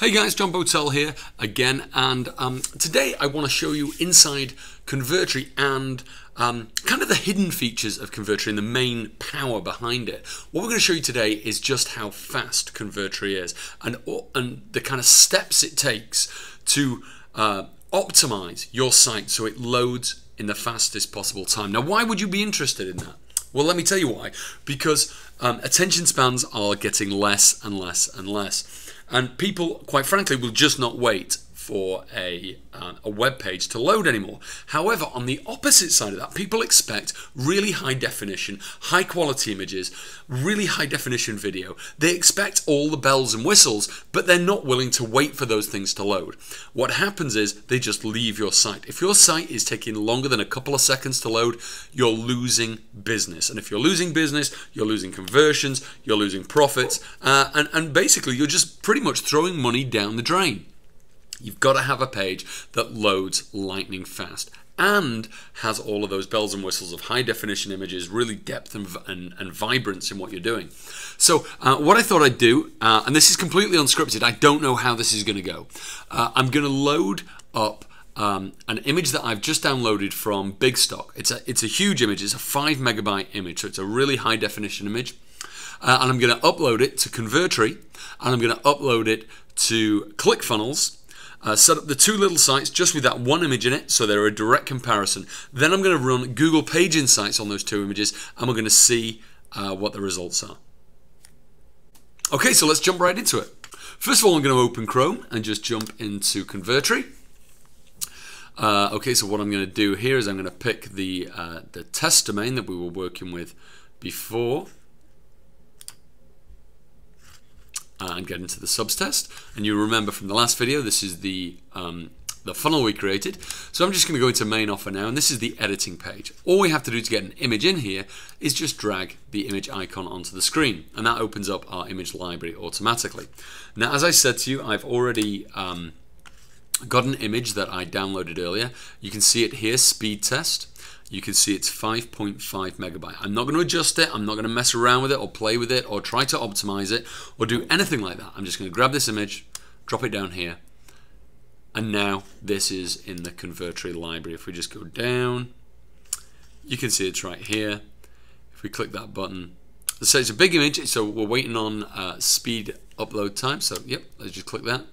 Hey guys, John Botel here again, and um, today I want to show you inside Convertri and um, kind of the hidden features of Convertri and the main power behind it. What we're going to show you today is just how fast Convertri is and, and the kind of steps it takes to uh, optimize your site so it loads in the fastest possible time. Now, why would you be interested in that? Well, let me tell you why. Because um, attention spans are getting less and less and less. And people, quite frankly, will just not wait for a, uh, a web page to load anymore. However, on the opposite side of that, people expect really high definition, high quality images, really high definition video. They expect all the bells and whistles, but they're not willing to wait for those things to load. What happens is they just leave your site. If your site is taking longer than a couple of seconds to load, you're losing business. And if you're losing business, you're losing conversions, you're losing profits, uh, and, and basically you're just pretty much throwing money down the drain. You've got to have a page that loads lightning fast and has all of those bells and whistles of high definition images, really depth and, and, and vibrance in what you're doing. So, uh, what I thought I'd do, uh, and this is completely unscripted, I don't know how this is going to go. Uh, I'm going to load up um, an image that I've just downloaded from Big Stock. It's a, it's a huge image, it's a 5 megabyte image, so it's a really high definition image. Uh, and I'm going to upload it to Convertri, and I'm going to upload it to ClickFunnels uh, set up the two little sites just with that one image in it, so they're a direct comparison. Then I'm going to run Google Page Insights on those two images, and we're going to see uh, what the results are. Okay, so let's jump right into it. First of all, I'm going to open Chrome and just jump into Convertri. Uh, okay, so what I'm going to do here is I'm going to pick the, uh, the test domain that we were working with before. uh, and get into the subs test. And you remember from the last video, this is the um, the funnel we created. So I'm just going to go into main offer now, and this is the editing page. All we have to do to get an image in here is just drag the image icon onto the screen, and that opens up our image library automatically. Now, as I said to you, I've already um, got an image that I downloaded earlier. You can see it here, speed test you can see it's 5.5 megabyte. I'm not going to adjust it. I'm not going to mess around with it or play with it or try to optimize it or do anything like that. I'm just going to grab this image, drop it down here. And now this is in the Convertri library. If we just go down, you can see it's right here. If we click that button, so it's a big image, so we're waiting on uh, speed upload time. So yep, let's just click that.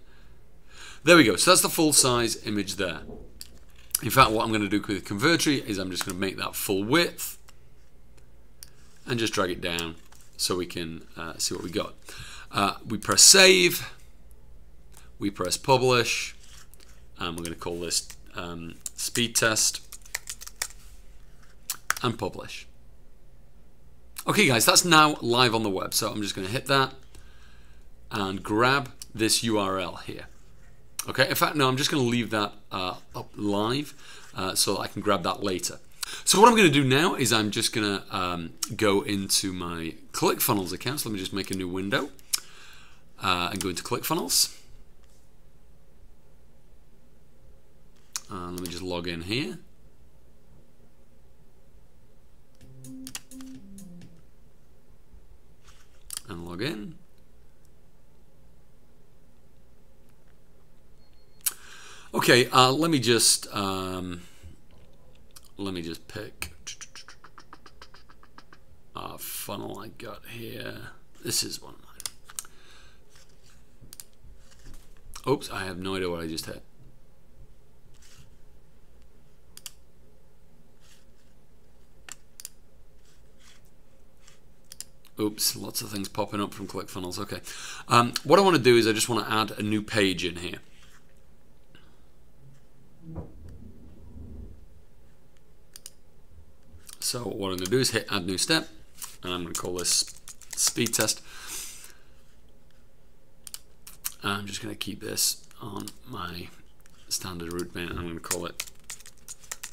There we go. So that's the full size image there. In fact, what I'm going to do with Convertri is I'm just going to make that full width and just drag it down so we can uh, see what we got. Uh, we press save, we press publish, and we're going to call this um, speed test and publish. Okay guys, that's now live on the web. So I'm just going to hit that and grab this URL here. Okay, in fact, no, I'm just going to leave that uh, up live uh, so I can grab that later. So what I'm going to do now is I'm just going to um, go into my ClickFunnels account. So let me just make a new window uh, and go into ClickFunnels. And let me just log in here. And log in. Okay, uh, let me just um, let me just pick a funnel I got here. This is one of mine. Oops, I have no idea what I just hit. Oops, lots of things popping up from ClickFunnels. Okay. Um, what I want to do is I just want to add a new page in here. So what I'm going to do is hit add new step and I'm going to call this speed test. I'm just going to keep this on my standard root main and I'm going to call it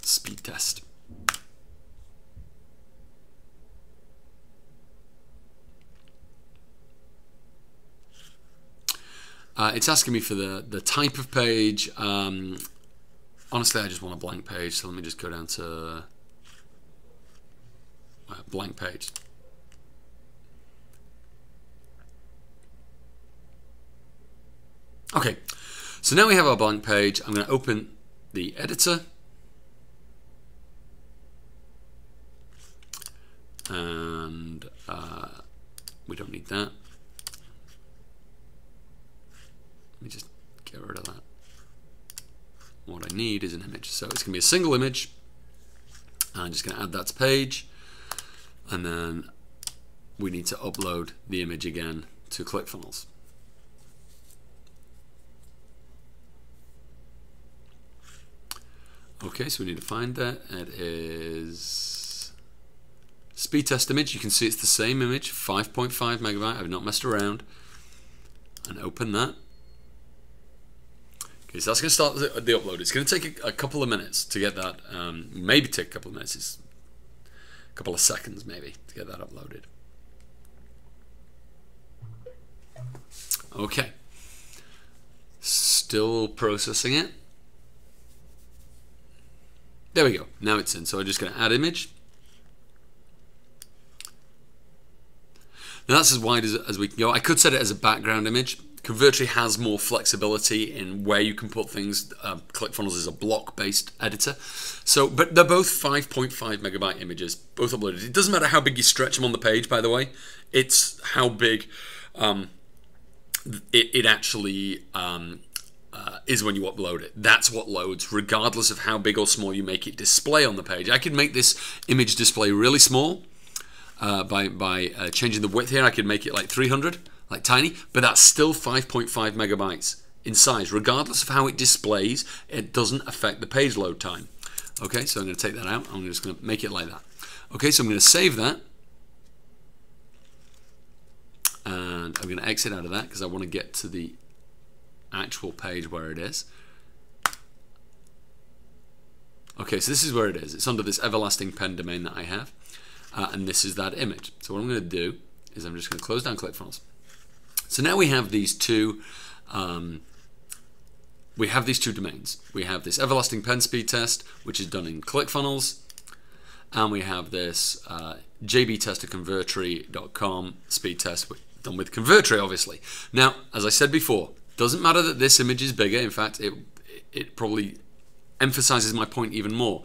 speed test. Uh, it's asking me for the, the type of page. Um, honestly, I just want a blank page, so let me just go down to blank page. Okay, so now we have our blank page. I'm going to open the editor. And uh, we don't need that. Let me just get rid of that. What I need is an image. So it's going to be a single image. I'm just going to add that to page. And then we need to upload the image again to ClickFunnels. Okay, so we need to find that. It is speed test image. You can see it's the same image, 5.5 megabyte. I've not messed around. And open that. Okay, so that's going to start the, the upload. It's going to take a, a, couple of minutes to get that. Um, maybe take a couple of minutes. It's couple of seconds maybe to get that uploaded. Okay. Still processing it. There we go. Now it's in. So I'm just going to add image. Now that's as wide as, as we can go. I could set it as a background image. Convertri has more flexibility in where you can put things. Uh, ClickFunnels is a block-based editor, so but they're both 5.5 megabyte images, both uploaded. It doesn't matter how big you stretch them on the page, by the way. It's how big um, it, it, actually um, uh, is when you upload it. That's what loads, regardless of how big or small you make it display on the page. I could make this image display really small uh, by, by uh, changing the width here. I could make it like 300, like tiny, but that's still 5.5 megabytes in size. Regardless of how it displays, it doesn't affect the page load time. Okay, so I'm going to take that out. I'm just going to make it like that. Okay, so I'm going to save that. And I'm going to exit out of that because I want to get to the actual page where it is. Okay, so this is where it is. It's under this everlasting pen domain that I have. Uh, and this is that image. So what I'm going to do is I'm just going to close down ClickFunnels. So now we have these two um, we have these two domains. We have this everlasting pen speed test, which is done in ClickFunnels, and we have this uh, jbtesterconvertri.com speed test done with Convertri, obviously. Now, as I said before, doesn't matter that this image is bigger. In fact, it it probably emphasizes my point even more.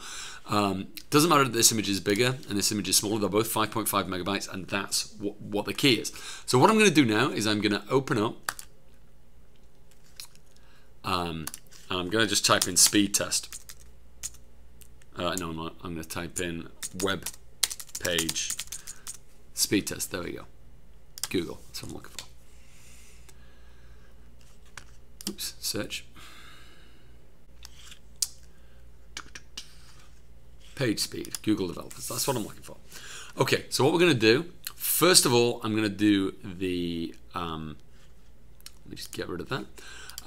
Um, doesn't matter that this image is bigger and this image is smaller. They're both 5.5 megabytes, and that's what, what the key is. So what I'm going to do now is I'm going to open up, um, and I'm going to just type in speed test. Uh, no, I'm not. I'm going to type in web page speed test. There we go. Google. That's what I'm looking for. Oops, search. Page speed, Google developers. That's what I'm looking for. Okay, so what we're going to do, first of all, I'm going to do the, um, let me just get rid of that.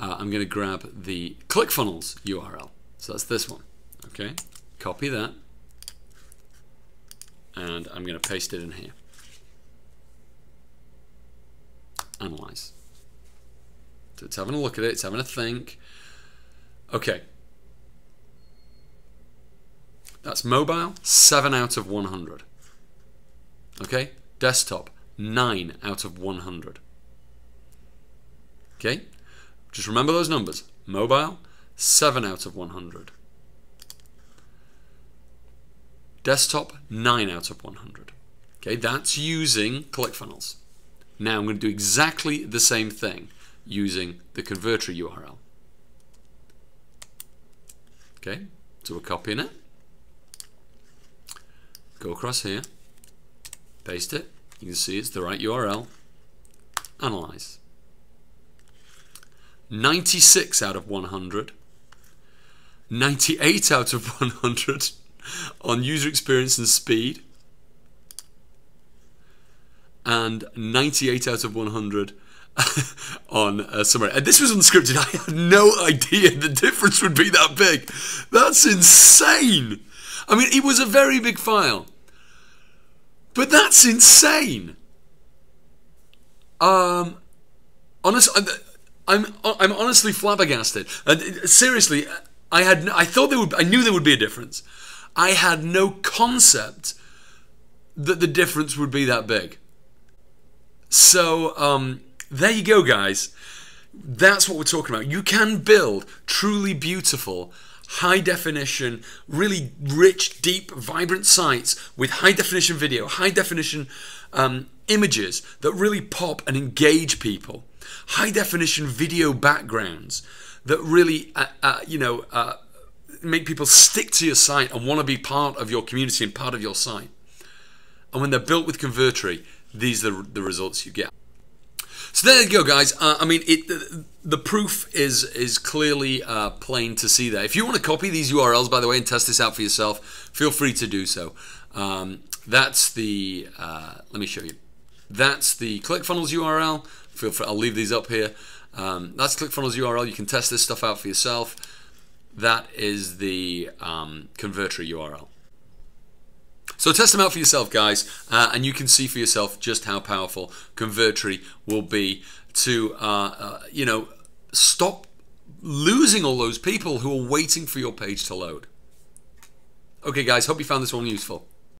Uh, I'm going to grab the ClickFunnels URL. So that's this one. Okay, copy that. And I'm going to paste it in here. Analyze. So it's having a look at it, it's having a think. Okay. That's mobile, 7 out of 100. Okay? Desktop, 9 out of 100. Okay? Just remember those numbers. Mobile, 7 out of 100. Desktop, 9 out of 100. Okay, that's using ClickFunnels. Now I'm going to do exactly the same thing using the Convertri URL. Okay, so we're copying it. Go across here, paste it. You can see it's the right URL. Analyze. 96 out of 100. 98 out of 100 on user experience and speed. And 98 out of 100 on uh, somewhere. And this was unscripted. I had no idea the difference would be that big. That's insane. I mean, it was a very big file. But that's insane. Um, honest, I'm, I'm honestly flabbergasted. Uh, seriously, I had, I thought there would, I knew there would be a difference. I had no concept that the difference would be that big. So, um, there you go, guys. That's what we're talking about. You can build truly beautiful, high definition, really rich, deep, vibrant sites with high definition video, high definition um, images that really pop and engage people, high definition video backgrounds that really, uh, uh, you know, uh, make people stick to your site and want to be part of your community and part of your site. And when they're built with Convertri, these are the results you get. So there you go, guys. Uh, I mean, it, the, proof is is clearly uh, plain to see there. If you want to copy these URLs, by the way, and test this out for yourself, feel free to do so. Um, that's the, uh, let me show you. That's the ClickFunnels URL. Feel free, I'll leave these up here. Um, that's ClickFunnels URL. You can test this stuff out for yourself. That is the um, URL. So test them out for yourself, guys, uh, and you can see for yourself just how powerful Convertri will be to, uh, uh, you know, stop losing all those people who are waiting for your page to load. Okay, guys, hope you found this one useful.